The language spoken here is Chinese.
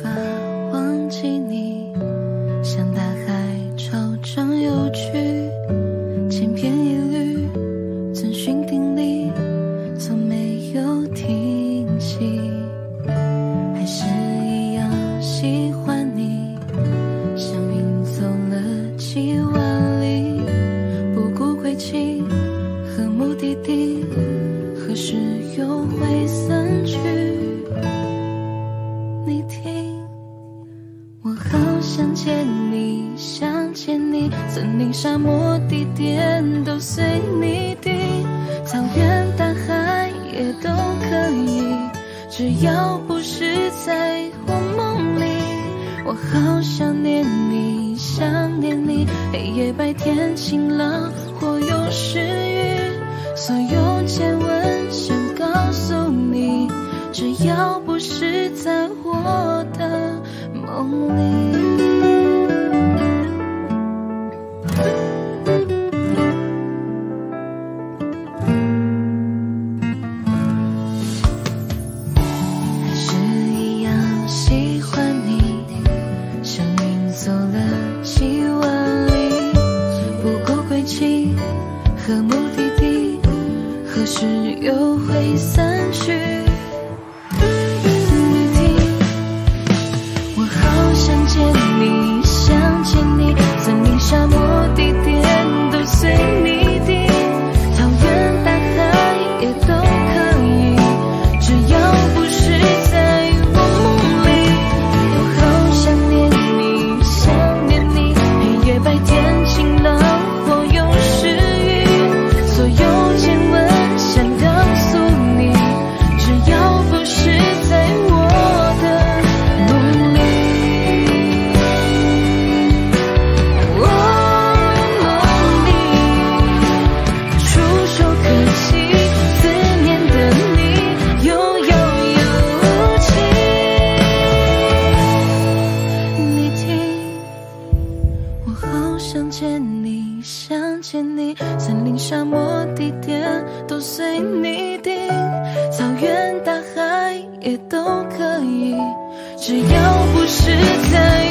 发你，想见你，森林、沙漠、地点都随你定，草原、大海也都可以，只要不是在我梦里。我好想念你，想念你，黑夜、白天、晴朗或有时雨，所有见闻想告诉你，只要不是在我的梦里。还是一样喜欢你。像云走了几万里不过归期和目的地何时又会散去？好想见你，想见你，森林、沙漠、地点都随你定，草原、大海也都可以，只要不是在。